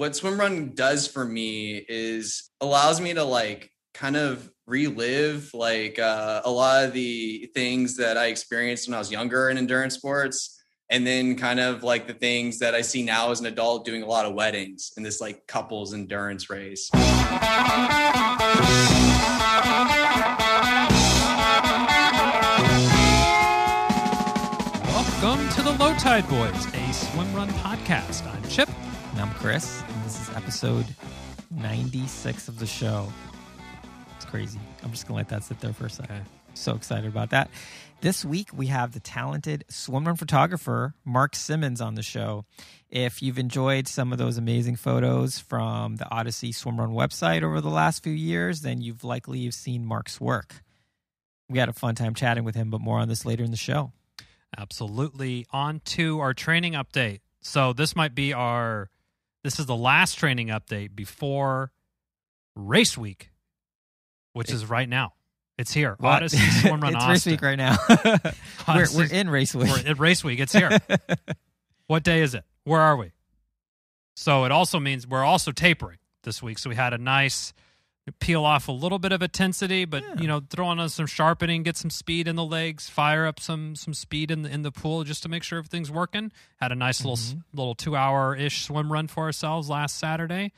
what swim run does for me is allows me to like kind of relive like uh, a lot of the things that I experienced when I was younger in endurance sports. And then kind of like the things that I see now as an adult doing a lot of weddings in this like couples endurance race. Welcome to the Low Tide Boyz, a swim run podcast. I'm Chip. And I'm Chris, and this is episode 96 of the show. It's crazy. I'm just going to let that sit there for a second. So excited about that. This week, we have the talented swim run photographer, Mark Simmons, on the show. If you've enjoyed some of those amazing photos from the Odyssey Swim Run website over the last few years, then you've likely have seen Mark's work. We had a fun time chatting with him, but more on this later in the show. Absolutely. On to our training update. So this might be our this is the last training update before race week, which is right now. It's here. What? Odyssey Swim Run it's Austin. race week right now. we're, we're in race week. We're at race week. It's here. what day is it? Where are we? So it also means we're also tapering this week. So we had a nice peel off a little bit of intensity, but Yeah. you know, throw on some sharpening, get some speed in the legs, fire up some some speed in the in the pool just to make sure everything's working. Had a nice little Mhm. little two hour ish swim run for ourselves last Saturday.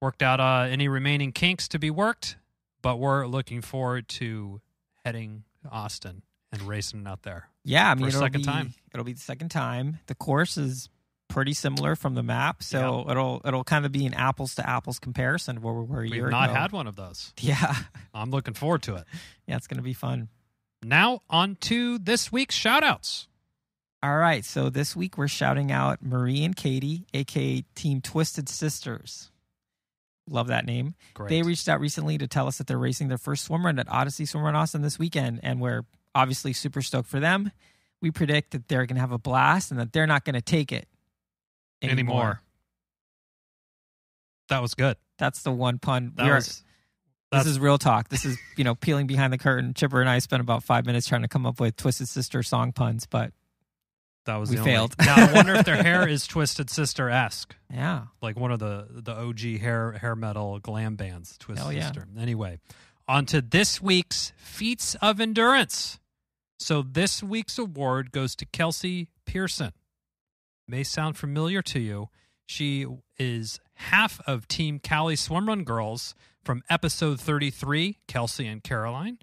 Worked out uh, any remaining kinks to be worked, but we're looking forward to heading to Austin and racing out there. Yeah, I mean, it'll second be, time. It'll be the second time. The course is pretty similar from the map, so it'll it'll kind of be an apples to apples comparison of where we were a We've year not ago. had one of those. Yeah, I'm looking forward to it. yeah, it's gonna be fun. Now on to this week's shout outs. All right, so this week we're shouting out Marie and Katie, aka Team Twisted Sisters. Love that name. Great. They reached out recently to tell us that they're racing their first swim run at Odyssey Swim Run Austin this weekend, and we're obviously super stoked for them. We predict that they're going to have a blast and that they're not going to take it anymore. Anymore. That was good. That's the one pun. That We are- was this is real talk. This is you know peeling behind the curtain. Chipper and I spent about five minutes trying to come up with Twisted Sister song puns, but that was we the only- failed. now I wonder if their hair is Twisted Sister esque, yeah, like one of the the OG hair hair metal glam bands, Twisted yeah. Sister. Anyway, on to this week's feats of endurance. So this week's award goes to Kelsie Pearson. May sound familiar to you. She is half of Team Cali Swim Run Girls from episode 33, Kelsie and Caroline.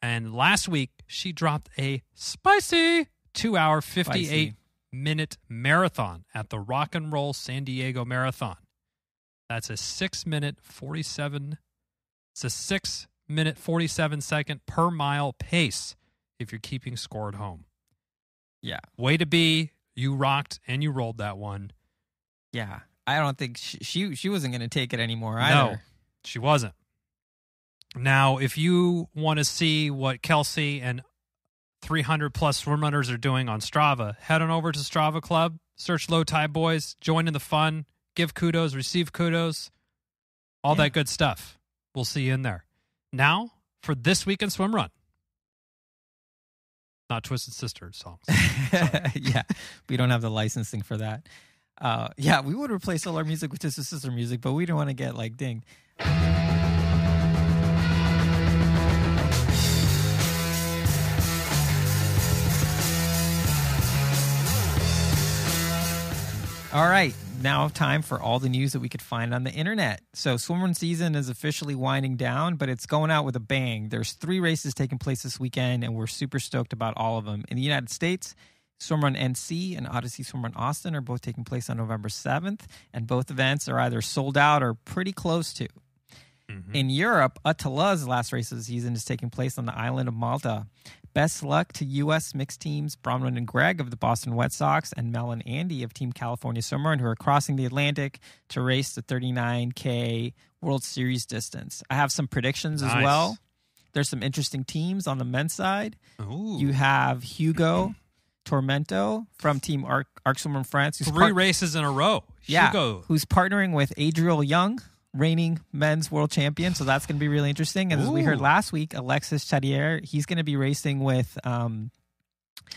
And last week, she dropped a spicy two hour, 58 Spicy. minute marathon at the Rock and Roll San Diego Marathon. That's a six minute 47, it's a six minute 47 second per mile pace if you're keeping score at home. yeah, Way to be. You rocked and you rolled that one. yeah. I don't think she she, she wasn't going to take it anymore either. No, she wasn't. Now, if you want to see what Kelsie and 300 plus swim runners are doing on Strava, head on over to Strava Club, search Low Tide Boyz, join in the fun, give kudos, receive kudos, all Yeah. that good stuff. We'll see you in there. Now, for this week in swim run. Not Twisted Sister songs. yeah, we don't have the licensing for that. Uh, yeah, we would replace all our music with Twisted Sister music, but we don't want to get like dinged. All right, now time for all the news that we could find on the internet. So, swimrun season is officially winding down, but it's going out with a bang. There's three races taking place this weekend, and we're super stoked about all of them. In the United States, Swimrun NC and Odyssey Swimrun Austin are both taking place on November 7th, and both events are either sold out or pretty close to. Mhm. In Europe, ÖTILLÖ's last race of the season is taking place on the island of Malta. Best luck to U.S. mixed teams Bronwyn and Greg of the Boston Red Sox and Mel and Andy of Team California Swimrun, who are crossing the Atlantic to race the 39K World Series distance. I have some predictions as well. There's some interesting teams on the men's side. Ooh. You have Hugo Tormento from Team Arc, Arc Swimrun France. who's Three part- races in a row. yeah, Hugo. who's partnering with Adriel Young, reigning men's world champion. So that's going to be really interesting. And as we heard last week, Alexis Chadier, he's going to be racing with um,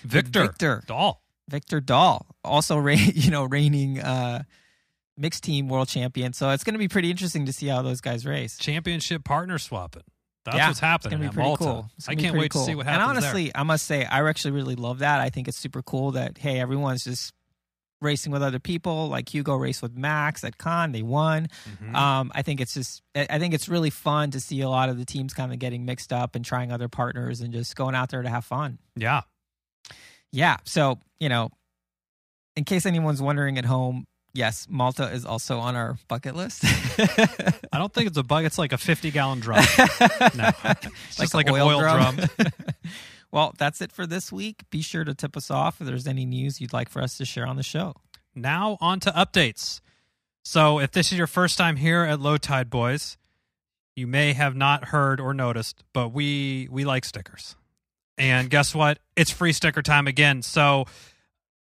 Victor. Victor. Dahl. Victor Dahl, also, re- you know, reigning uh, mixed team world champion. So it's going to be pretty interesting to see how those guys race. Championship partner swapping. That's yeah, what's happening. It's gonna be pretty Malta. cool. I can't wait cool. to see what happens And honestly, there. I must say, I actually really love that. I think it's super cool that hey, everyone's just racing with other people. Like Hugo raced with Max at Cannes, they won. Mhm. Um, I think it's just, I think it's really fun to see a lot of the teams kind of getting mixed up and trying other partners and just going out there to have fun. yeah. Yeah. So, you know, in case anyone's wondering at home, yes, Malta is also on our bucket list. I don't think it's a bug. It's like a 50 gallon drum. No. It's just like, an oil drum. well, that's it for this week. Be sure to tip us off if there's any news you'd like for us to share on the show. Now on to updates. So if this is your first time here at Low Tide Boyz, you may have not heard or noticed, but we we like stickers. And guess what? It's free sticker time again. So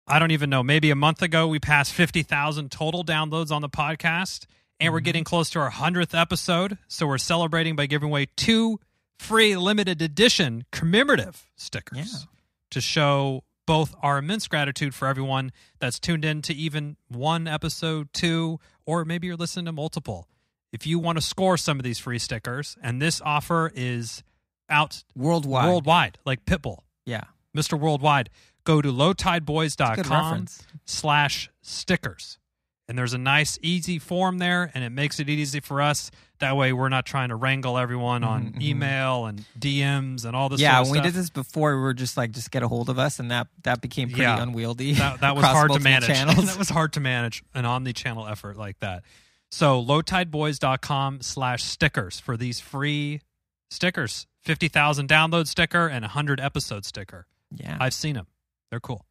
I don't even know. Maybe a month ago we passed 50,000 total downloads on the podcast and we're Mhm. getting close to our 100th episode. So we're celebrating by giving away two free limited edition commemorative stickers Yeah. to show both our immense gratitude for everyone that's tuned in to even one episode, two, or maybe you're listening to multiple. If you want to score some of these free stickers, and this offer is out Worldwide. worldwide, like Pitbull, Yeah. Mr. Worldwide, go to It's a good lowtideboys.com slash stickers. And there's a nice, easy form there, and it makes it easy for us. That way, we're not trying to wrangle everyone on Mhm, mhm. email and DMs and all this. Yeah, sort of when we did this before, we were just like, just get a hold of us, and that that became pretty Yeah. unwieldy. that, that was hard to manage. That was hard to manage an omni-channel effort like that. So lowtideboys.com slash stickers for these free stickers. 50,000 download sticker and a 100 episode sticker. yeah. I've seen them. They're cool.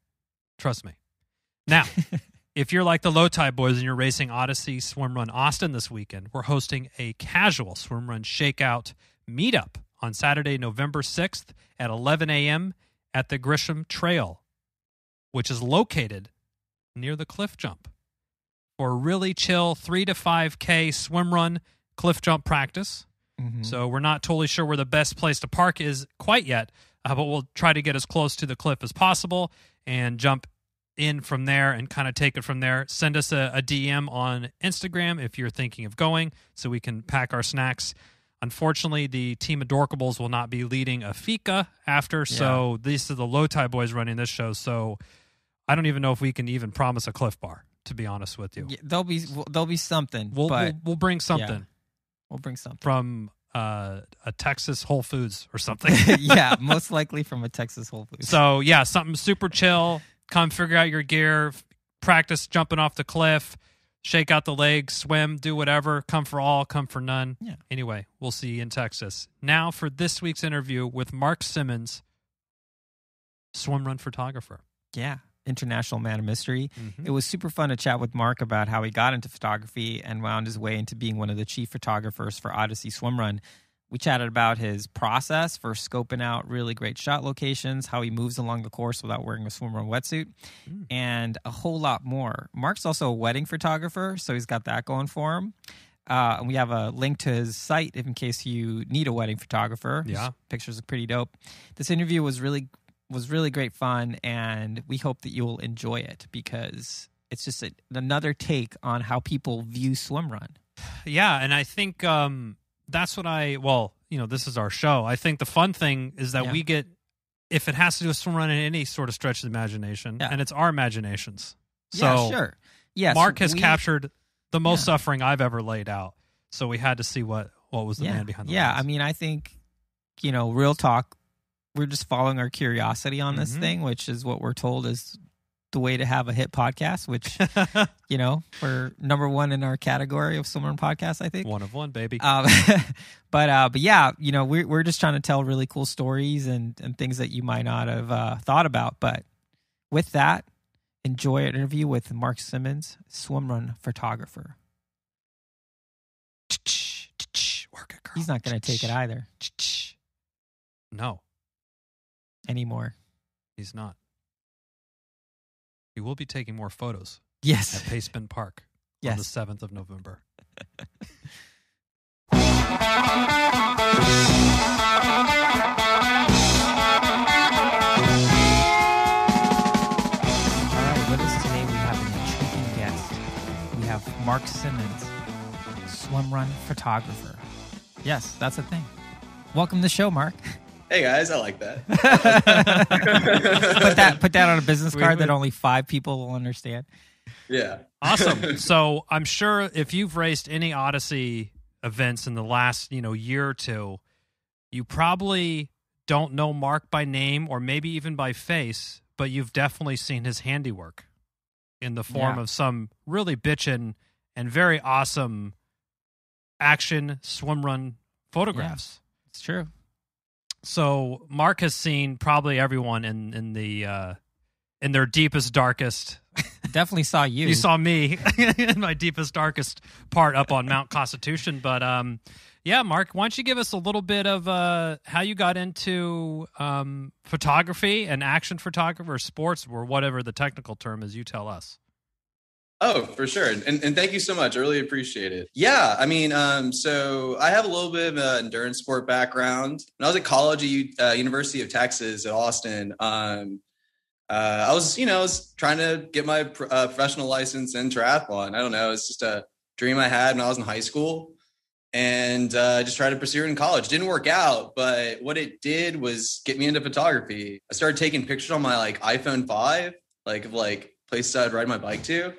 Trust me. Now, if you're like the Low Tide Boyz and you're racing Odyssey Swim Run Austin this weekend, we're hosting a casual swim run shakeout meetup on Saturday, November 6th at 11 a.m. at the Grisham Trail, which is located near the cliff jump. For a really chill 3 to 5K swim run cliff jump practice. Mhm. So we're not totally sure where the best place to park is quite yet, uh, but we'll try to get as close to the cliff as possible and jump in from there and kind of take it from there. Send us a, a DM on Instagram if you're thinking of going so we can pack our snacks. Unfortunately, the team of Dorkables will not be leading a fika after, so these are the low tide boyz running this show. So I don't even know if we can even promise a cliff bar, to be honest with you. Yeah, there'll be there'll be something, We'll, but we'll we'll bring something we'll bring something. from uh, a Texas Whole Foods or something. yeah, most likely from a Texas Whole Foods. so yeah, something super chill. Come figure out your gear, practice jumping off the cliff, shake out the legs, swim, do whatever. Come for all, come for none. Yeah. Anyway, we'll see you in Texas. Now for this week's interview with Mark Simmons, swim run photographer. yeah, international man of mystery. Mhm. It was super fun to chat with Mark about how he got into photography and wound his way into being one of the chief photographers for Odyssey Swim Run. We chatted about his process for scoping out really great shot locations, how he moves along the course without wearing a swimmer run wetsuit, Mm. and a whole lot more. Mark's also a wedding photographer, so he's got that going for him. Uh, and we have a link to his site in case you need a wedding photographer. His Yeah. pictures are pretty dope. This interview was really was really great fun, and we hope that you will enjoy it because it's just a, another take on how people view swim run. Yeah, and I think um, that's what I. Well, you know, this is our show. I think the fun thing is that Yeah. we get, if it has to do with swim run in any sort of stretch of the imagination, Yeah. and it's our imaginations. yeah, So sure. Yes, Mark has we- captured the most Yeah. suffering I've ever laid out. So we had to see what what was the yeah, man behind the yeah. lens. I mean, I think you know, real talk. We're just following our curiosity on this Mhm. thing, which is what we're told is the way to have a hit podcast. Which you know, we're number one in our category of swim run podcasts. I think. one of one, baby. Um, but uh, but yeah, you know, we're we're just trying to tell really cool stories and and things that you might not have uh, thought about. But with that, enjoy an interview with Mark Simmons, swim run photographer. Work it, girl. He's not going to take it either No, anymore. he's not. He will be taking more photos Yes. at Yes, Pace Bend Park on the seventh of November. All right, with us today we have an intriguing guest. We have Mark Simmons, swim run photographer. Yes, that's a thing. Welcome to the show, Mark. Hey guys, I like that. put that put that on a business card that only five people will understand. Yeah. Awesome. so I'm sure if you've raced any Odyssey events in the last, you know, year or two, you probably don't know Mark by name or maybe even by face, but you've definitely seen his handiwork in the form Yeah. of some really bitchin' and very awesome action swim run photographs. It's true. So Mark has seen probably everyone in in the uh in their deepest darkest. Definitely saw you. you saw me in my deepest darkest part up on mount constitution. But um yeah mark why don't you give us a little bit of uh how you got into um photography and action photography or sports or whatever the technical term is you tell us Oh, for sure. And, and thank you so much. I really appreciate it. Yeah. I mean, um, so I have a little bit of an endurance sport background. When I was at college at uh, University of Texas at Austin, um, uh, I was, you know, I was trying to get my pr- uh, professional license in triathlon. I don't know. It's just a dream I had when I was in high school and uh, I just tried to pursue it in college. Didn't work out, but what it did was get me into photography. I started taking pictures on my like iPhone 5, like of like places I'd ride my bike to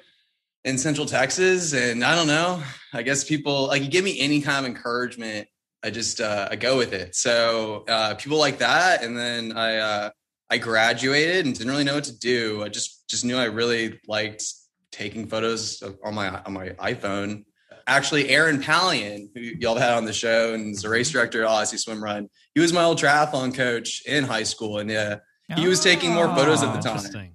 in Central Texas. And I don't know, I guess people like you give me any kind of encouragement. I just uh, I go with it. So uh, people like that, and then I uh, I graduated and didn't really know what to do. I just just knew I really liked taking photos of, on my on my iPhone. Actually, Aaron Palaian, who y'all had on the show and is the race director at Odyssey Swim Run, he was my old triathlon coach in high school, and yeah, he was taking more photos at the time.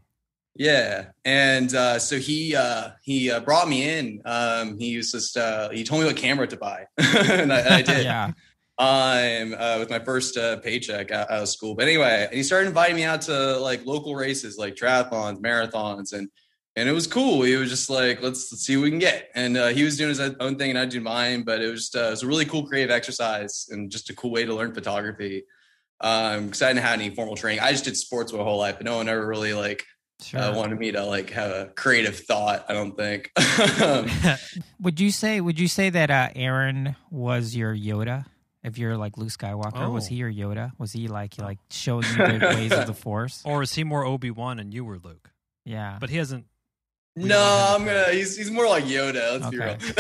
Yeah, and uh, so he uh, he uh, brought me in. Um, he was just uh, he told me what camera to buy, and, I, and I did. yeah. Um, uh, with my first uh, paycheck out, out of school. But anyway, and he started inviting me out to like local races, like triathlons, marathons, and and it was cool. He was just like, let's, let's see what we can get. And uh, he was doing his own thing, and I do mine. But it was just, uh, it was a really cool creative exercise and just a cool way to learn photography. Um, because I didn't have any formal training. I just did sports my whole life, but no one ever really like Sure. uh, wanted me to like have a creative thought. I don't think. would you say would you say that uh, Aaron was your Yoda? If you're like Luke Skywalker, was Oh. he your Yoda? Was he like like showing you the ways of the Force? or is he more obi-wan and you were luke Yeah. but he hasn't We no, I'm gonna. He's he's more like Yoda. Let's Okay. be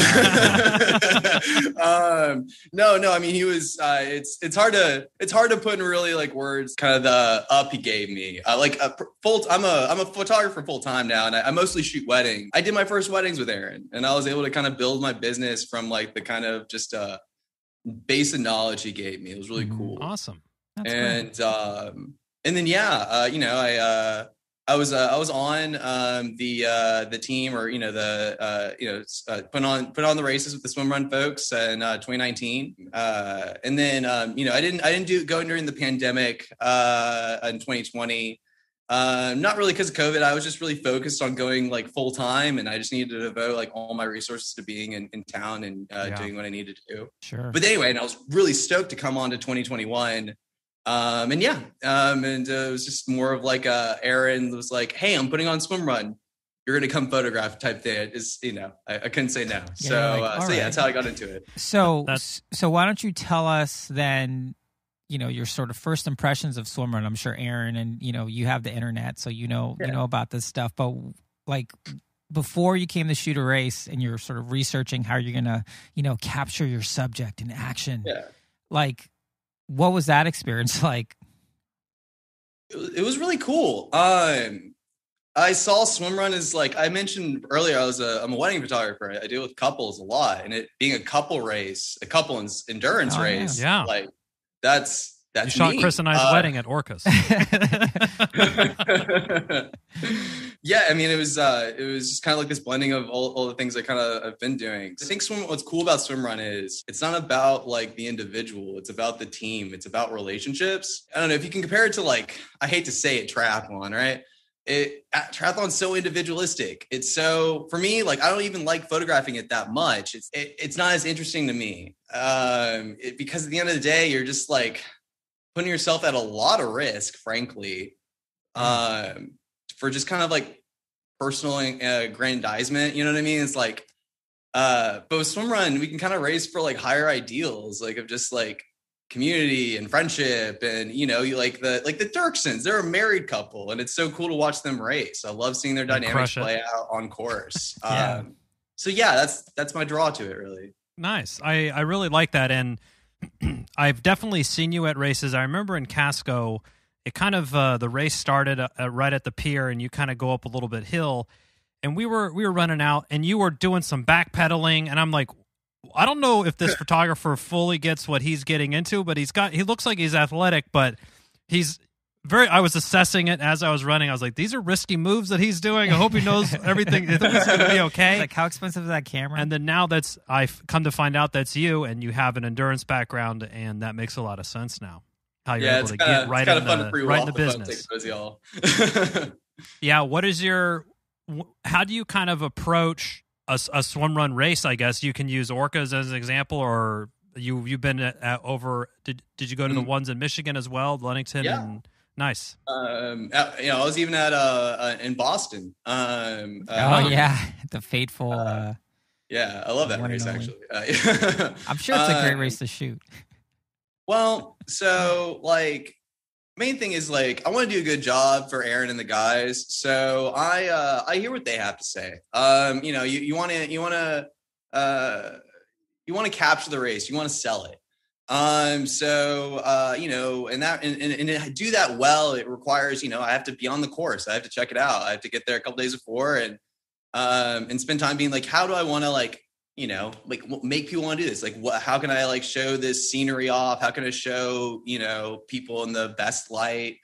real. um, no, no. I mean, he was. Uh, it's it's hard to it's hard to put in really like words. Kind of the up he gave me. Uh, like a full. I'm a I'm a photographer full time now, and I, I mostly shoot weddings. I did my first weddings with Aaron, and I was able to kind of build my business from like the kind of just uh base of knowledge he gave me. It was really Mhm. cool awesome That's great. and um and then yeah uh you know i uh i was uh, i was on um the uh the team or you know the uh you know uh, put on put on the races with the swim run folks in uh 2019 uh and then um you know i didn't i didn't do go during the pandemic uh in 2020 uh, not really because of COVID. I was just really focused on going like full time, and I just needed to devote like all my resources to being in, in town and uh, Yeah. doing what I needed to do sure. but anyway, and I was really stoked to come on to 2021. Um, and yeah, um, and uh, it was just more of like uh, Aaron was like, "Hey, I'm putting on swim run. You're gonna come photograph." Type thing. Is you know, I, I couldn't say no. Yeah, so, like, uh, "All so yeah, that's how I got into it. So, That's- so why don't you tell us then? You know your sort of first impressions of swimmer, and I'm sure Aaron and you know you have the internet, so you know you know about this stuff. But like before you came to shoot a race, and you're sort of researching how you're gonna you know capture your subject in action. Yeah. Like, what was that experience like? it was, really cool. Um, I saw swim run as like I mentioned earlier. I was a I'm a wedding photographer. I, I deal with couples a lot, and it being a couple race, a couple endurance Oh, race, Yeah. like that's you shot me. chris and i's Uh, wedding at orcas yeah, I mean, it was uh, it was just kind of like this blending of all, all the things I kind of have been doing. I think swim. What's cool about swim run is it's not about like the individual; it's about the team. It's about relationships. I don't know if you can compare it to like I hate to say it, triathlon, right? It uh, triathlon's so individualistic. It's so for me, like I don't even like photographing it that much. It's it, it's not as interesting to me um, it, because at the end of the day, you're just like putting yourself at a lot of risk, frankly, um, for just kind of like personal uh, aggrandizement. You know what I mean? It's like uh, but with swim run, we can kind of race for like higher ideals, like of just like community and friendship and you know you like the like the Dirksons they're a married couple and it's so cool to watch them race I love seeing their dynamics play out on course yeah. Um, so yeah that's that's my draw to it really nice I I really like that and I've definitely seen you at races. I remember in Casco it kind of uh, the race started uh, right at the pier and you kind of go up a little bit hill. And we were we were running out and you were doing some backpedaling and I'm like I don't know if this photographer fully gets what he's getting into, but he's got he looks like he's athletic, but he's very I was assessing it as I was running. I was like, these are risky moves that he's doing. I hope he knows everything. I think it's going to be okay. Like, how expensive is that camera? And then now that's I've come to find out that's you, and you have an endurance background, and that makes a lot of sense now. How you're yeah, able to kinda, get right in the right in the business. Those, yeah. What is your? How do you kind of approach? a, a swim run race, I guess you can use orcas as an example, or you you've been at, at over. Did did you go to mm. the ones in Michigan as well, Lennington Yeah. And, nice. Um, you know, I was even at uh, uh in Boston. Um, uh, oh yeah, the fateful. Uh, uh, yeah, I love that race actually. Uh, I'm sure it's a great um, race to shoot. Well, so like main thing is like I want to do a good job for Aaron and the guys. So I uh I hear what they have to say. Um, you know, you you want to you want to uh you want to capture the race, you want to sell it. Um, so uh, you know, and that and, and, and do that well, it requires, you know, I have to be on the course. I have to check it out. I have to get there a couple days before and um and spend time being like, how do I want to like you know like make people want to do this like what how can i like show this scenery off how can i show you know people in the best light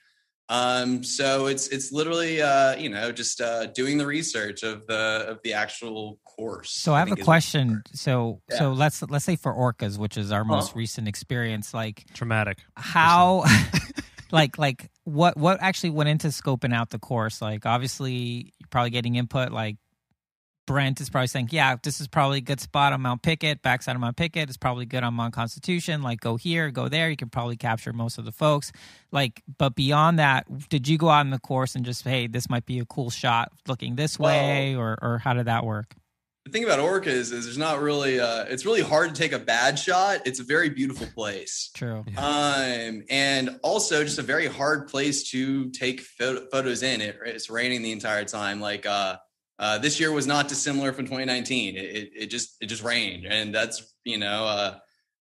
um so it's it's literally uh you know just uh doing the research of the of the actual course so i have a question so yeah. so let's let's say for orcas which is our most recent experience like traumatic how like like what what actually went into scoping out the course like obviously you're probably getting input like Brent is probably saying, yeah, this is probably a good spot on Mount Pickett, backside of Mount Pickett. It's probably good on Mount Constitution. Like, go here, go there. You can probably capture most of the folks. Like, but beyond that, did you go out in the course and just, hey, this might be a cool shot looking this well, way, or or how did that work? The thing about Orcas is, is there's not really, uh, it's really hard to take a bad shot. It's a very beautiful place. True. Um, and also just a very hard place to take photos in. It, it's raining the entire time. Like, uh, uh, this year was not dissimilar from 2019. It, it, it, just it just rained, and that's you know uh,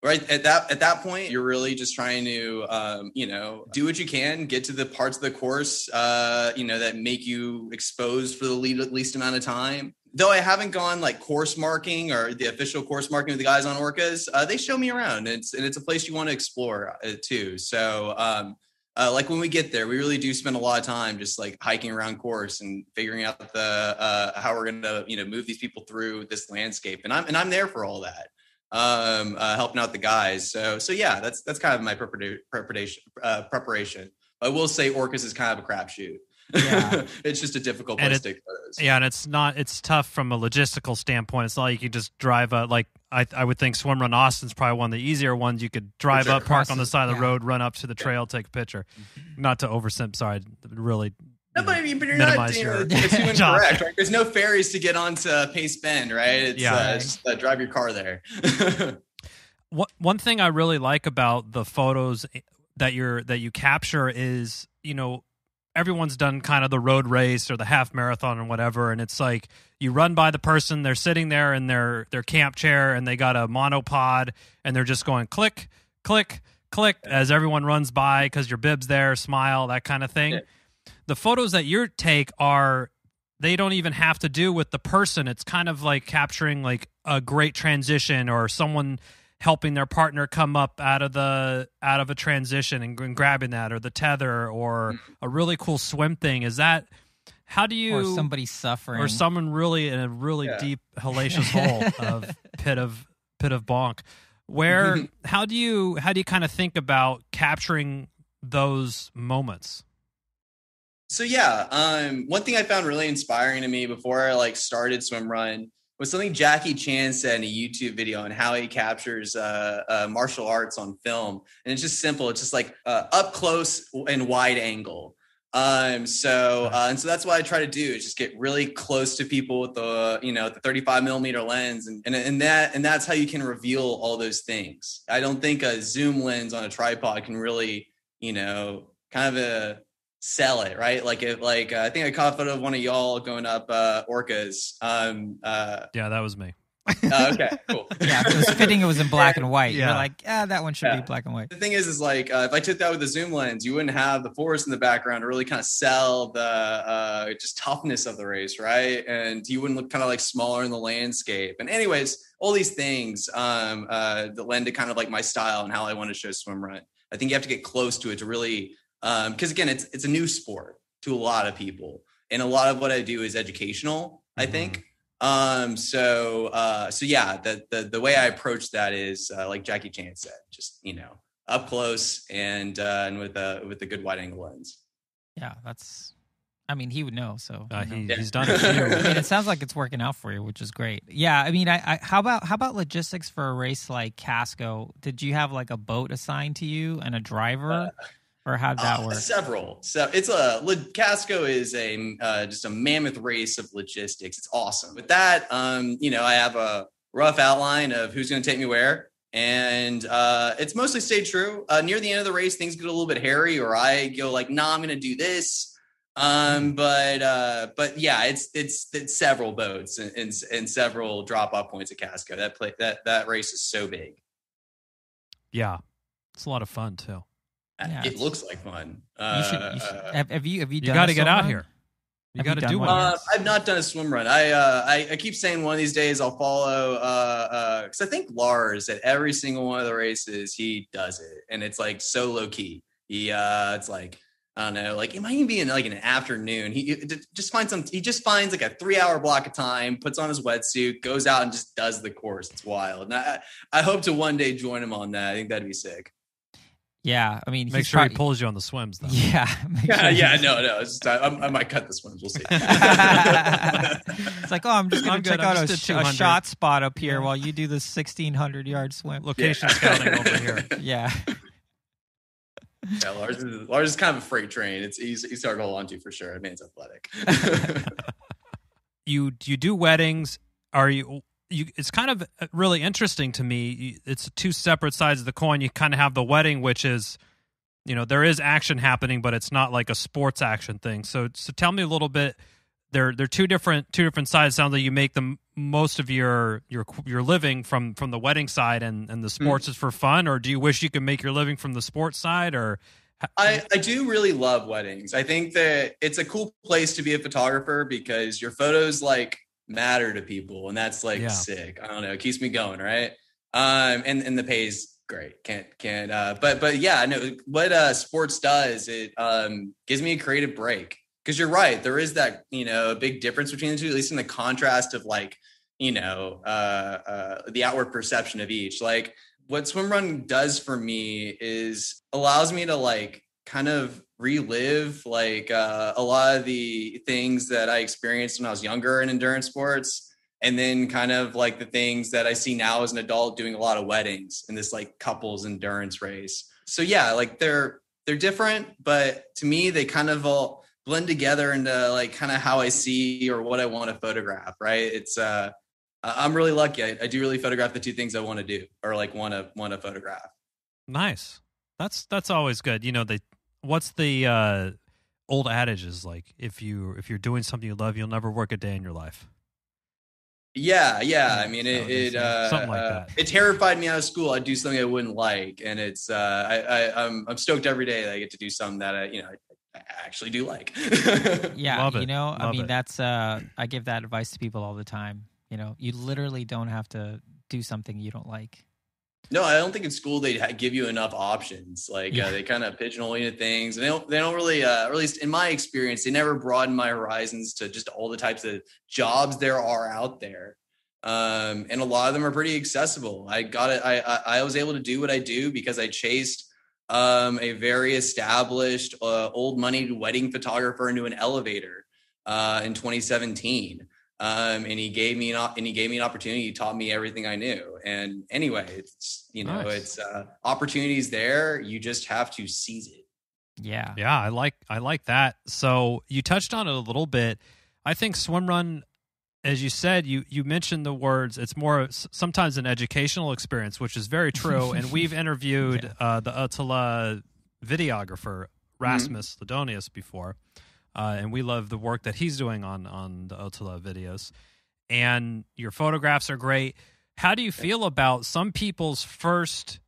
right at that at that point you're really just trying to um, you know do what you can, get to the parts of the course uh, you know that make you exposed for the least, least amount of time. Though I haven't gone like course marking or the official course marking with the guys on Orcas, uh, they show me around. And it's and it's a place you want to explore uh, too. So. Um, uh, like when we get there, we really do spend a lot of time just like hiking around course and figuring out the uh, how we're going to you know move these people through this landscape. And I'm and I'm there for all that, um, uh, helping out the guys. So so yeah, that's that's kind of my preparation uh, preparation. I will say Orcas is kind of a crapshoot. Yeah. it's just a difficult place it, to take photos. Yeah, and it's not it's tough from a logistical standpoint. It's not like you can just drive a like I I would think Swim Run Austin's probably one of the easier ones. You could drive sure. up, park on the side of the yeah. road, run up to the trail, take a picture. Mm-hmm. Not to oversimp sorry, really no, but I mean, but you're not. You know, it's too incorrect, right? There's no ferries to get onto Pace Bend, right? It's yeah. Uh, just uh, drive your car there. what one thing I really like about the photos that you're that you capture is, you know, everyone's done kind of the road race or the half marathon or whatever and it's like you run by the person they're sitting there in their their camp chair and they got a monopod and they're just going click click click as everyone runs by because your bib's there smile that kind of thing yeah. the photos that you take are they don't even have to do with the person it's kind of like capturing like a great transition or someone helping their partner come up out of the out of a transition and, and grabbing that or the tether or a really cool swim thing. Is that how do you or somebody suffering. or someone really in a really yeah. deep hellacious hole of pit of pit of bonk. Where how do you how do you kind of think about capturing those moments? So yeah um one thing i found really inspiring to me before i like started swim run was something Jackie Chan said in a YouTube video on how he captures uh, uh, martial arts on film. And it's just simple. It's just like uh, up close and wide angle. Um, so uh, and so that's what I try to do is just get really close to people with the you know the 35 millimeter lens, and and, and that and that's how you can reveal all those things. I don't think a zoom lens on a tripod can really you know kind of a sell it right like if like uh, i think i caught a photo of one of y'all going up uh orcas um uh yeah that was me uh, okay, cool. yeah, it was fitting. It was in black and white. Yeah. You're like, yeah, that one should yeah. be black and white. The thing is, is like uh, if I took that with a zoom lens, you wouldn't have the forest in the background to really kind of sell the uh, just toughness of the race, right? And you wouldn't look kind of like smaller in the landscape. And anyways, all these things um, uh, that lend to kind of like my style and how I want to show swim run. I think you have to get close to it to really, because um, again, it's it's a new sport to a lot of people, and a lot of what I do is educational. I mm-hmm. think um, so, uh, so yeah, the, the, the way I approach that is, uh, like Jackie Chan said, just, you know, up close and, uh, and with a, with a good wide angle lens. Yeah. That's, I mean, he would know. So uh, he, yeah. he's done it. I mean, it sounds like it's working out for you, which is great. Yeah. I mean, I, I, how about, how about logistics for a race like Casco? Did you have like a boat assigned to you and a driver? Uh, or how'd that uh, work? Several. So it's a Casco is a uh, just a mammoth race of logistics. It's awesome. With that, um, you know, I have a rough outline of who's going to take me where, and uh, it's mostly stayed true. Uh, near the end of the race, things get a little bit hairy, or I go like, "Nah, I'm going to do this." Um, but uh, but yeah, it's it's it's several boats and and, and several drop off points at Casco. That play that that race is so big. Yeah, it's a lot of fun too. Yeah, it looks like fun. You should, you should, uh, have, have, you have you you got to get out run? here. You got to do one. Uh, I've not done a swim run. I, uh, I, I keep saying one of these days I'll follow because uh, uh, I think Lars at every single one of the races he does it, and it's like so low key. He uh, it's like I don't know, like it might even be in like an afternoon. He just finds some. He just finds like a three hour block of time, puts on his wetsuit, goes out and just does the course. It's wild. And I, I hope to one day join him on that. I think that'd be sick. Yeah, I mean, make sure probably, he pulls you on the swims, though. Yeah, yeah, sure yeah. No, no. Just, I, I, might cut the swims. We'll see. it's like, oh, I'm just going to check out a, a, shot spot up here yeah. while you do the 1600 yard swim. Location yeah. scouting over here. Yeah. Yeah, Lars is, Lars is kind of a freight train. It's he's he's hard to hold on to for sure. I mean, it's athletic. you you do weddings? Are you you, it's kind of uh, really interesting to me. It's two separate sides of the coin. You kind of have the wedding, which is, you know, there is action happening, but it's not like a sports action thing. So, so tell me a little bit. They're they're two different two different sides. Sounds like you make the most of your your your living from from the wedding side, and and the hmm. sports mm. is for fun. Or do you wish you could make your living from the sports side? Or I, I do really love weddings. I think that it's a cool place to be a photographer because your photos like matter to people and that's like yeah. sick. I don't know. It keeps me going right? Um and and the pay's great. Can't can't uh but but yeah no what uh sports does it um gives me a creative break. Because you're right there is that you know a big difference between the two at least in the contrast of like you know uh uh the outward perception of each. Like what swim run does for me is allows me to like kind of relive like uh, a lot of the things that I experienced when I was younger in endurance sports. And then kind of like the things that I see now as an adult doing a lot of weddings in this like couples endurance race. So yeah, like they're they're different, but to me they kind of all blend together into like kind of how I see or what I want to photograph, right? It's uh I'm really lucky. I, I do really photograph the two things I want to do or like want to want to photograph. Nice. That's that's always good. You know, they what's the uh, old adage is like if you if you're doing something you love, you'll never work a day in your life. Yeah, yeah. I mean, it it, uh, something like uh, that. it terrified me out of school. I'd do something I wouldn't like, and it's uh, I, I I'm I'm stoked every day that I get to do something that I you know I, I actually do like. yeah, you know, Love I mean, it. that's uh, I give that advice to people all the time. You know, you literally don't have to do something you don't like. No, I don't think in school they give you enough options. Like yeah. uh, they kind of pigeonhole you to things, and they don't. They don't really, uh, or at least in my experience, they never broaden my horizons to just all the types of jobs there are out there. Um, and a lot of them are pretty accessible. I got it. I, I, I was able to do what I do because I chased um, a very established uh, old money wedding photographer into an elevator uh, in 2017 um, and he gave me an and he gave me an opportunity. He taught me everything I knew. And anyway, it's you know, nice. it's uh, opportunities there. You just have to seize it. Yeah. Yeah, I like I like that. So you touched on it a little bit. I think swim run as you said, you you mentioned the words. It's more sometimes an educational experience, which is very true. and we've interviewed yeah. uh, the ÖTILLÖ videographer Rasmus mm-hmm. Ladonius before, uh, and we love the work that he's doing on on the ÖTILLÖ videos. And your photographs are great. How do you feel about some people's first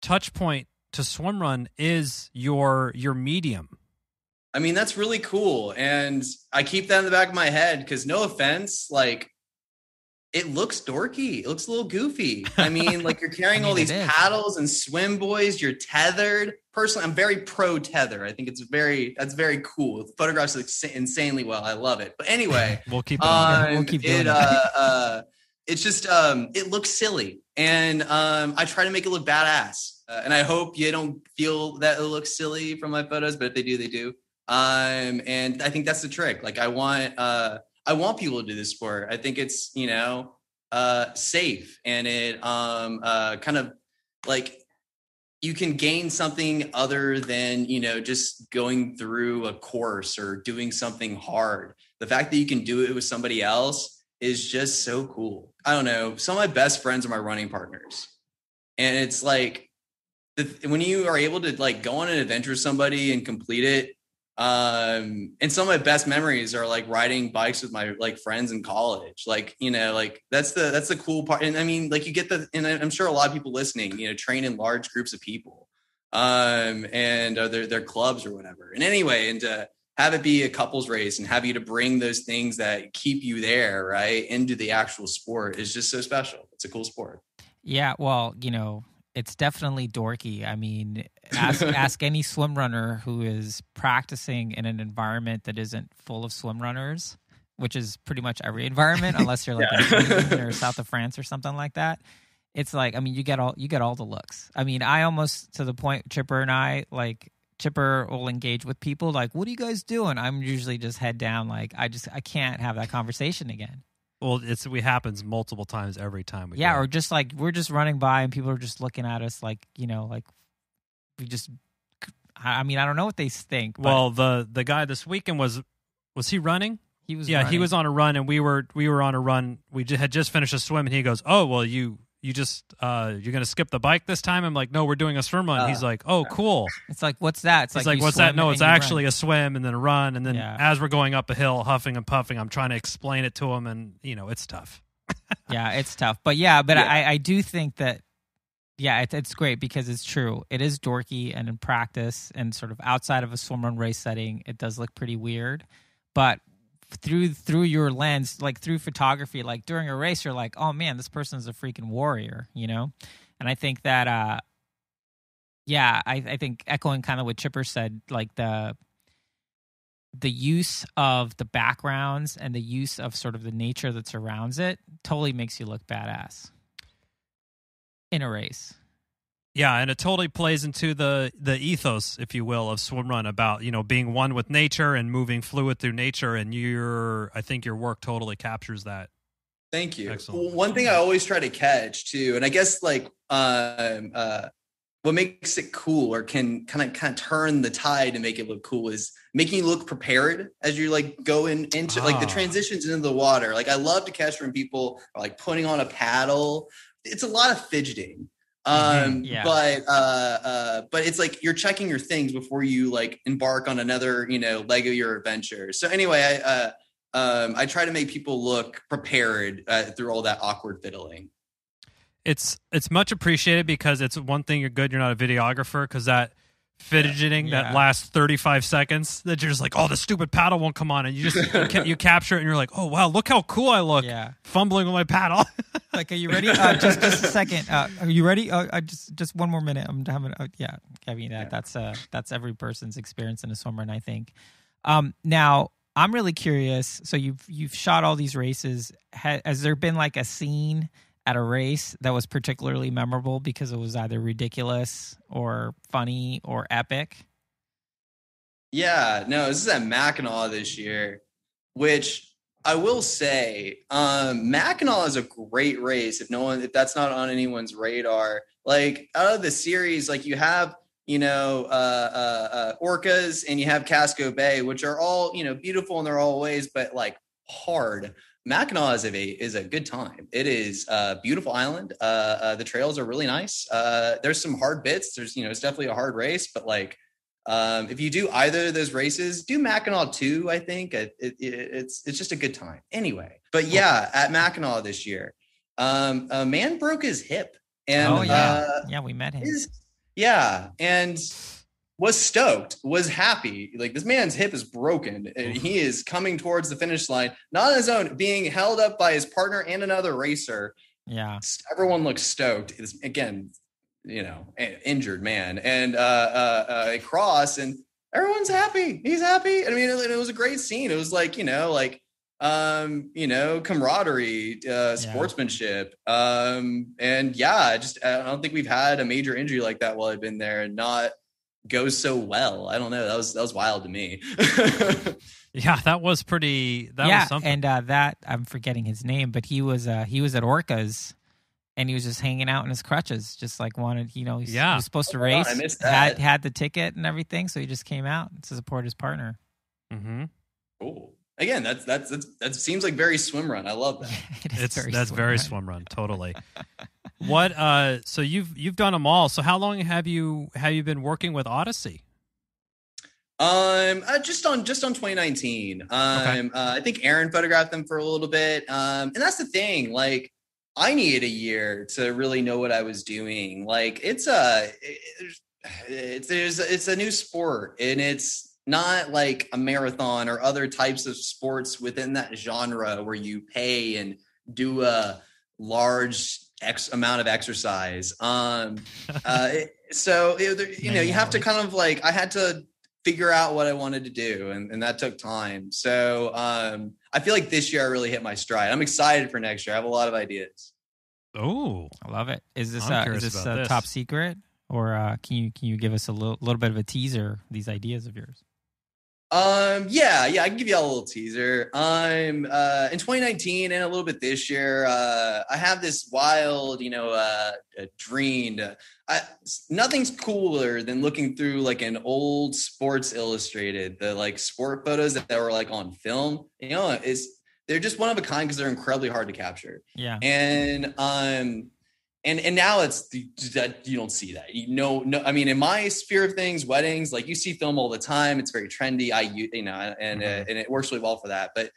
touch point to swim run is your your medium? I mean, that's really cool. And I keep that in the back of my head because no offense, like it looks dorky. It looks a little goofy. I mean, like you're carrying I mean, all these paddles and swim boys. You're tethered. Personally, I'm very pro tether. I think it's very that's very cool. The photographs look insanely well. I love it. But anyway, we'll keep. Um, we'll keep doing it. Uh, uh, it's just um, it looks silly, and um, I try to make it look badass. Uh, and I hope you don't feel that it looks silly from my photos, but if they do, they do. Um, and I think that's the trick. Like I want, uh, I want people to do this sport. I think it's, you know, uh, safe and it, um, uh, kind of like you can gain something other than, you know, just going through a course or doing something hard. The fact that you can do it with somebody else is just so cool. I don't know. Some of my best friends are my running partners. And it's like, when you are able to like go on an adventure with somebody and complete it um and some of my best memories are like riding bikes with my like friends in college. Like you know like that's the that's the cool part. And i mean like you get the and i'm sure a lot of people listening you know train in large groups of people um and uh, their their clubs or whatever. And anyway and to have it be a couples race and have you to bring those things that keep you there right into the actual sport is just so special. It's a cool sport. Yeah well you know it's definitely dorky. I mean, ask ask any swim runner who is practicing in an environment that isn't full of swim runners, which is pretty much every environment, unless you're like yeah. in or south of France or something like that. It's like, I mean, you get all you get all the looks. I mean, I almost to the point Chipper and I like Chipper will engage with people like, "What are you guys doing?" I'm usually just head down, like I just I can't have that conversation again. Well, it's we happens multiple times every time we yeah, go. or just like we're just running by and people are just looking at us like you know like we just. I mean, I don't know what they think. well, the the guy this weekend was was he running? He was. Yeah, running. he was on a run, and we were we were on a run. We had just finished a swim, and he goes, "Oh, well, you you just uh you're gonna skip the bike this time i'm like no we're doing a swim run uh, he's like oh cool it's like what's that it's like, like what's that no it's actually run. a swim and then a run and then yeah. as we're going up a hill huffing and puffing i'm trying to explain it to him and you know it's tough yeah, it's tough. But yeah, but yeah. I, I do think that yeah, it, it's great because it's true. It is dorky, and in practice and sort of outside of a swim run race setting, it does look pretty weird. But through through your lens, like through photography, like during a race, you're like, oh man, this person is a freaking warrior, you know. And I think that, uh yeah, I, I think echoing kind of what Chipper said, like the the use of the backgrounds and the use of sort of the nature that surrounds it totally makes you look badass in a race. Yeah, and it totally plays into the the ethos, if you will, of swim run about you know being one with nature and moving fluid through nature. And your, I think your work totally captures that. Thank you. Excellent. One thing I always try to catch too, and I guess like um, uh, what makes it cool or can kind of kind of turn the tide and make it look cool is making you look prepared as you're like go in, into ah. like the ah. transitions into the water. Like I love to catch when people are like putting on a paddle. It's a lot of fidgeting. Um, yeah. but uh, uh, but it's like you're checking your things before you like embark on another, you know, leg of your adventure. So anyway, I uh, um, I try to make people look prepared uh, through all that awkward fiddling it's it's much appreciated because it's one thing you're good you're not a videographer because that fidgeting yeah. that last 35 seconds that you're just like oh the stupid paddle won't come on. And you just you, you, capture it and you're like oh wow look how cool i look yeah. fumbling with my paddle. Like are you ready? Uh, just just a second. Uh, are you ready? Uh, just just one more minute. I'm having uh, yeah Kevin that yeah. that's uh that's every person's experience in a swimmer and i think um now i'm really curious so you've you've shot all these races. Has there been like a scene at a race that was particularly memorable because it was either ridiculous or funny or epic? Yeah, no, this is at Mackinac this year, which I will say, um, Mackinac is a great race. If no one, if that's not on anyone's radar, like out of the series, like you have, you know, uh, uh, uh, orcas, and you have Casco Bay, which are all you know beautiful in their all ways, but like hard. Mackinac is a is a good time. It is a beautiful island. Uh, uh, the trails are really nice. Uh, there's some hard bits. There's you know it's definitely a hard race, but like um, if you do either of those races, do Mackinac too. I think it, it, it's it's just a good time. Anyway, but yeah, at Mackinac this year, um, a man broke his hip, and oh yeah, uh, yeah, we met him. his- yeah, and was stoked, was happy. Like this man's hip is broken, and he is coming towards the finish line, not on his own, being held up by his partner and another racer. yeah, Everyone looks stoked. It's, again, you know, injured man, and uh, uh, uh, a cross, and everyone's happy. He's happy. I mean, it, it was a great scene. It was like you know, like um you know camaraderie uh sportsmanship um and yeah just i don't think we've had a major injury like that while i've been there and not go so well i don't know that was that was wild to me Yeah, that was pretty. That yeah, was something. and uh, that I'm forgetting his name, but he was uh, he was at Orcas, and he was just hanging out in his crutches, just like wanted, you know, he's, Yeah. he was supposed to Oh my God, race, I missed had that. had the ticket and everything, so he just came out to support his partner. Mm-hmm. cool again that's that's, that's that seems like very swim run i love that It is It's very that's swim very run. swim run, totally. what? Uh, so you've you've done them all. So how long have you have you been working with Odyssey? Um, uh, just on just on 2019. Um, uh, I think Aaron photographed them for a little bit. Um, and that's the thing. Like, I needed a year to really know what I was doing. Like, it's a it's it's there's it's a new sport, and it's not like a marathon or other types of sports within that genre where you pay and do a large X amount of exercise. Um, uh, it- so it, you know, you have to kind of like I had to figure out what I wanted to do, and, and that took time. So um, I feel like this year I really hit my stride. I'm excited for next year. I have a lot of ideas. Oh, I love it. Is this I'm uh, is this about uh, this. top secret, or uh, can you can you give us a little little bit of a teaser? These ideas of yours. Um, yeah, yeah, I can give you all a little teaser. I'm uh in 2019 and a little bit this year. Uh, I have this wild, you know, uh, dream. To, I, nothing's cooler than looking through like an old Sports Illustrated, the like sport photos that, that were like on film. You know, it's they're just one of a kind because they're incredibly hard to capture. Yeah, and um and and now it's that you don't see that. You know no i mean in my sphere of things weddings like you see film all the time. It's very trendy. I you know and uh, Mhm. and it works really well for that. But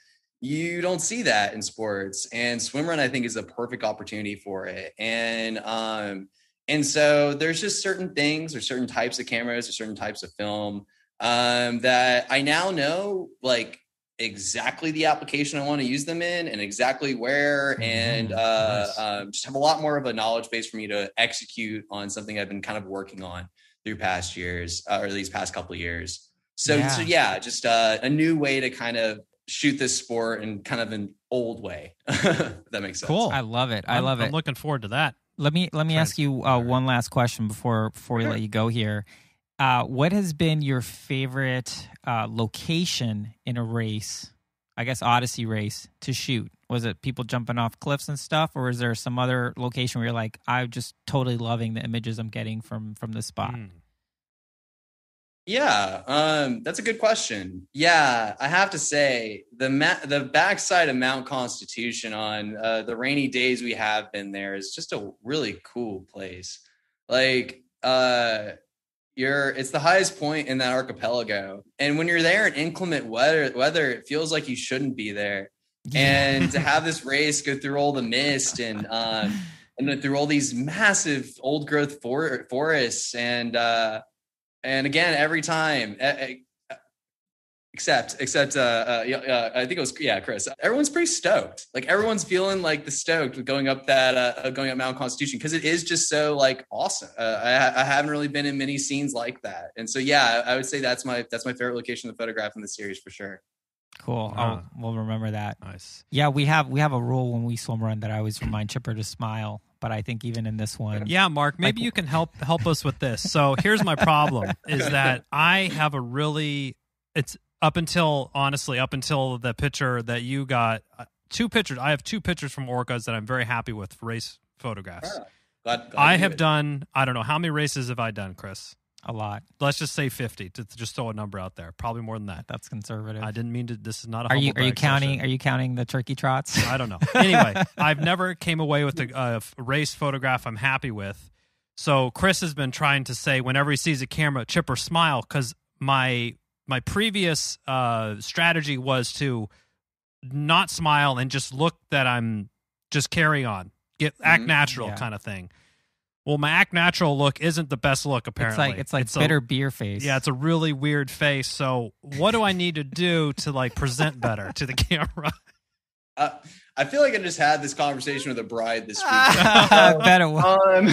you don't see that in sports. And swim run i think is a perfect opportunity for it. And um and so there's just certain things or certain types of cameras or certain types of film um that i now know like exactly the application I want to use them in and exactly where and Mhm. uh, Nice. um, just have a lot more of a knowledge base for me to execute on something I've been kind of working on through past years uh, or these past couple of years. So Yeah. so yeah, just uh, a new way to kind of shoot this sport in kind of an old way. that makes sense. Cool. I love it. I I'm- love it. I'm looking forward to that. Let me let me ask you uh, one last question before before we Sure. let you go here. Uh, what has been your favorite uh, location in a race? I guess Odyssey race to shoot. Was it people jumping off cliffs and stuff, or is there some other location where you're like, I'm just totally loving the images I'm getting from from this spot? Mm. Yeah, um, that's a good question. Yeah, I have to say the ma- the backside of Mount Constitution on uh, the rainy days we have been there is just a really cool place. Like, uh, you're it's the highest point in that archipelago, and when you're there in inclement weather, weather it feels like you shouldn't be there. And to have this race go through all the mist and um, and then through all these massive old growth for- forests and uh and again every time except except uh, uh, yeah, uh i think it was yeah chris everyone's pretty stoked like everyone's feeling like the stoked with going up that uh going up mount constitution because it is just so like awesome uh, I, I haven't really been in many scenes like that and so yeah I, I would say that's my that's my favorite location to photograph in the series for sure Cool. Oh, we'll remember that. Nice. Yeah, we have we have a rule when we swim run that I always remind Chipper to smile. But I think even in this one, Yeah, Mark, maybe Like- you can help help us with this. So here's my problem is that I have a really it's up until honestly up until the picture that you got uh, two pictures. I have two pictures from Orcas that I'm very happy with race photographs. Glad- glad I have it. done I don't know how many races have I done, Chris? A lot. Let's just say 50 to, to just throw a number out there. Probably more than that. That's conservative. I didn't mean to. This is not a. are you are you counting? session. Are you counting the turkey trots? I don't know. Anyway, I've never came away with a, a f- race photograph I'm happy with. So Chris has been trying to say whenever he sees a camera, chip or smile, because my my previous uh, strategy was to not smile and just look that I'm just carry on, get act Mhm. natural Yeah. kind of thing. Well, my act natural look isn't the best look apparently. it's like it's like a- bitter beer face. yeah, it's a really weird face. So, what do I need to do to like present better to the camera? Uh, I feel like I just had this conversation with a bride this week. I bet it was. Um,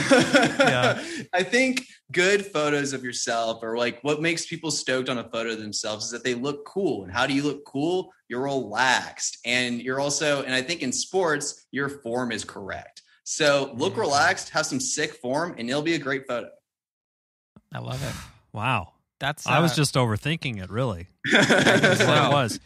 Yeah. I think good photos of yourself or like what makes people stoked on a photo of themselves is that they look cool. And how do you look cool? You're relaxed. And you're also, and I think in sports, your form is correct. So look Mhm. relaxed, have some sick form, and it'll be a great photo. I love it. Wow. That's I was uh, just overthinking it, really. That's what it was.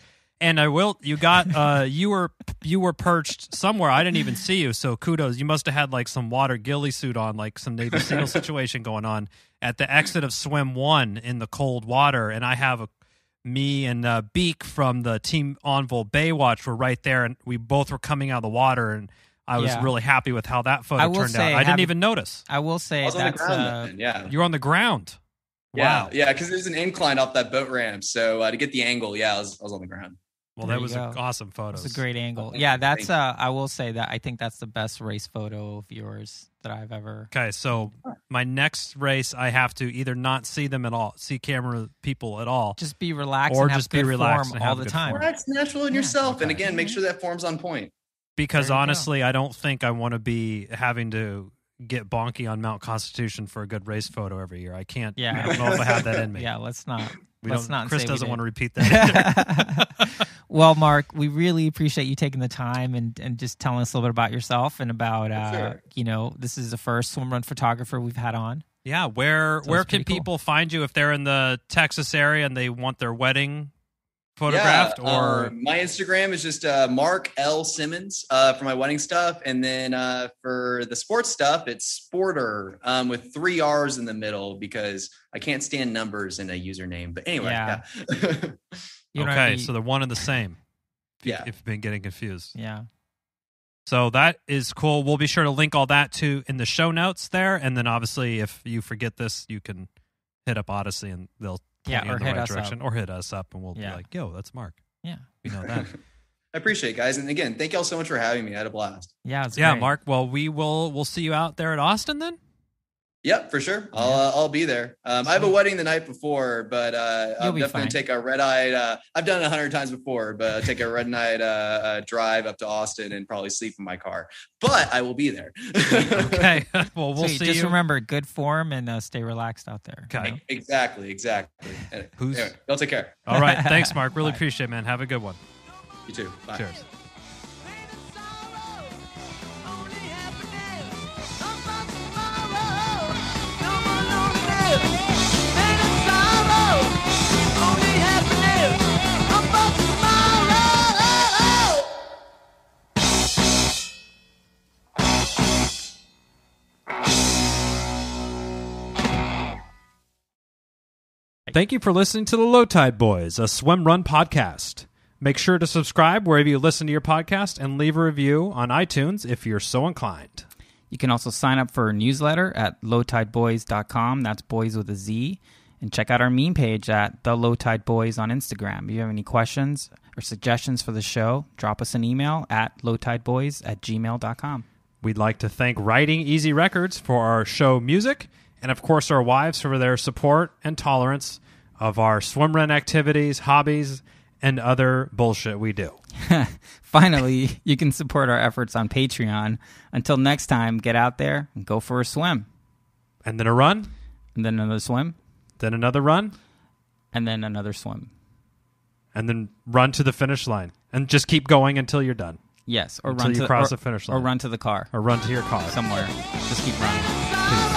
And I will. You got. Uh, you were. You were perched somewhere. I didn't even see you. So kudos. You must have had like some water ghillie suit on, like some Navy SEAL situation going on at the exit of swim one in the cold water. And I have a me and uh, Beak from the team Envol Baywatch were right there, and we both were coming out of the water. And I was Yeah. really happy with how that photo turned say, out. I didn't having- even notice. I will say I was on the that's ground uh, then, yeah. You're on the ground. Yeah, Wow. yeah, because there's an incline off that boat ramp. So uh, to get the angle, yeah, I was, I was on the ground. Well, There that was go. an awesome photo. It's a great angle. thank Yeah, that's uh I will say that I think that's the best race photo of yours that I've ever Okay, so my next race, I have to either not see them at all, see camera people at all. just be relaxed Or and have just be good relaxed form all the time. form. Relax, natural in Yeah, yourself, and again, make sure that form's on point. because There you go. honestly, I don't think I want to be having to get bonky on Mount Constitution for a good race photo every year. I can't. Yeah. I don't know if I have that in me. Yeah, let's not. we let's don't. not Chris say doesn't want to repeat that. well, Mark, we really appreciate you taking the time and, and just telling us a little bit about yourself and about uh, Sure. you know this is the first swim run photographer we've had on. yeah, where So where can pretty cool. people find you if they're in the Texas area and they want their wedding photographed? Yeah, or um, my Instagram is just uh, Mark L Simmons uh, for my wedding stuff, and then uh, for the sports stuff, it's Sporter um, with three R's in the middle because I can't stand numbers in a username. But anyway, Yeah. yeah, You know, okay, the- so they're one and the same. If you- Yeah. if you've been getting confused. yeah, So that is cool. We'll be sure to link all that to in the show notes there, and then obviously, if you forget this, you can hit up Odyssey and they'll point Yeah, or in the hit right us up. or hit us up, and we'll Yeah. be like, "Yo, that's Mark. yeah, We know that." I appreciate it, guys, and again, thank y'all so much for having me. I had a blast. yeah. Yeah, great. Mark. Well, we will. We'll see you out there at Austin then. Yep, for sure. I'll uh, I'll be there. Um, I have a wedding the night before, but uh, You'll I'm be definitely fine. take a red eyed. Uh, I've done it a hundred times before, but I'll take a red night uh, uh, drive up to Austin and probably sleep in my car. But I will be there. Okay. well, we'll Sweet. see Just you. remember, good form and uh, stay relaxed out there. you Okay. know? exactly, exactly. And- Who's- anyway, y'all take care. all right. Thanks, Mark. Really Bye. appreciate it, man. Have a good one. You too. Bye. Cheers. Thank you for listening to the Low Tide Boyz, a swim run podcast. Make sure to subscribe wherever you listen to your podcast and leave a review on iTunes if you're so inclined. You can also sign up for a newsletter at lowtideboyz.com. That's boys with a Z. And check out our meme page at The Low Tide Boyz on Instagram. If you have any questions or suggestions for the show, drop us an email at lowtideboyz at gmail.com. We'd like to thank RidingEasy Records for our show music, and of course, our wives for their support and tolerance of our swim run activities, hobbies, and other bullshit we do. Finally, you can support our efforts on Patreon. Until next time, get out there and go for a swim. And then a run, And then another swim. then another run, And then another swim. and then run to the finish line. And just keep going until you're done. Yes. Or Until run you to cross or, the finish line. Or run to the car Or run to your car. somewhere. Just keep running.